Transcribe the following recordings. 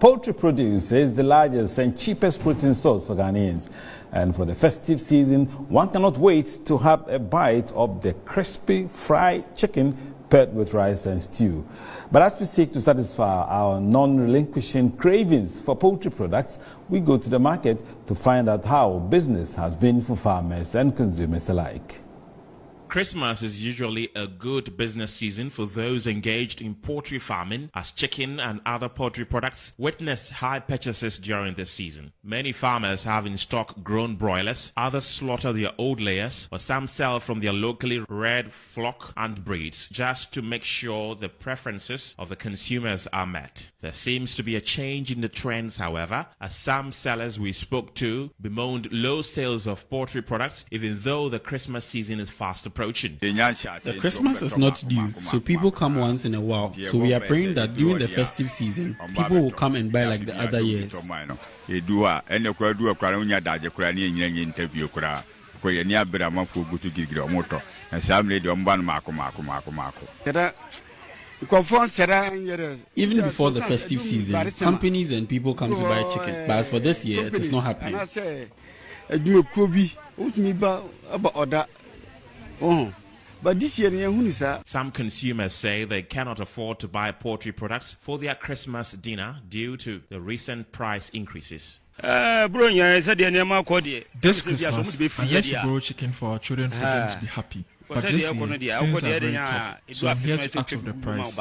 poultry produce is the largest and cheapest protein source for Ghanaians. And for the festive season, one cannot wait to have a bite of the crispy fried chicken paired with rice and stew. But as we seek to satisfy our non-relinquishing cravings for poultry products, we go to the market to find out how business has been for farmers and consumers alike. Christmas is usually a good business season for those engaged in poultry farming, as chicken and other poultry products witness high purchases during this season. Many farmers have in stock grown broilers, others slaughter their old layers, or some sell from their locally reared flock and breeds just to make sure the preferences of the consumers are met. There seems to be a change in the trends, however, as some sellers we spoke to bemoaned low sales of poultry products, even though the Christmas season is fast approaching approaching. The Christmas is not due, so people come once in a while. So we are praying that during the festive season, people will come and buy like the other years. Even before the festive season, companies and people come to buy chicken. But as for this year, it is not happening. Oh. But this year, some consumers say they cannot afford to buy poultry products for their Christmas dinner due to the recent price increases. Uh, this Christmas, unless you grow chicken for our children for them to be happy. But this year, things are very tough, so I'm here to ask of the price.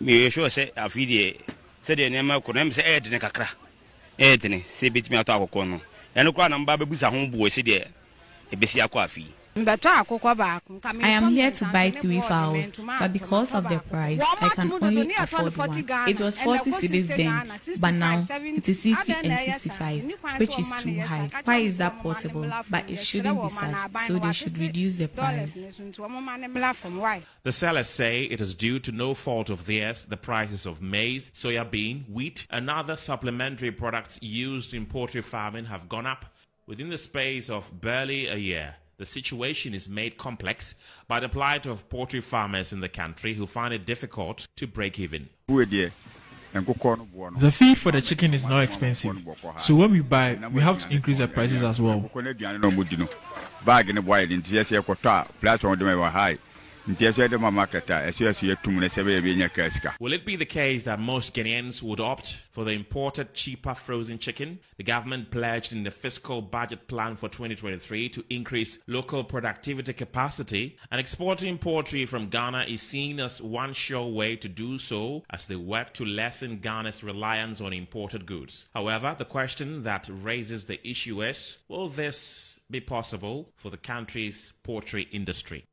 meyɛ sure sɛ afei deɛ sɛdeɛ nneɛma kɔ na m sɛ ɛyɛ dene kakra ɛyɛ dene sɛ bɛtumi atɔ akɔkɔ no ɛno koraa na mba bɛbusa ho boɔ si deɛ ɛbɛsi akɔ afei I am here to buy three fowls, but because of the price, I can only afford one. It was 40 cedis then, but now it is 60 and 65, which is too high. Why is that possible? But it shouldn't be such, so they should reduce the price. The sellers say it is due to no fault of theirs. The prices of maize, soya bean, wheat, and other supplementary products used in poultry farming have gone up within the space of barely a year the situation is made complex by the plight of poultry farmers in the country who find it difficult to break even. The feed for the chicken is not expensive, so when we buy, we have to increase the prices as well. Will it be the case that most Ghanaians would opt for the imported cheaper frozen chicken? The government pledged in the fiscal budget plan for 2023 to increase local productivity capacity, and exporting poultry from Ghana is seen as one sure way to do so as they work to lessen Ghana's reliance on imported goods. However, the question that raises the issue is will this be possible for the country's poultry industry?